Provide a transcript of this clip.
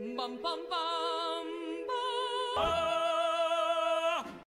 Bum bum bum.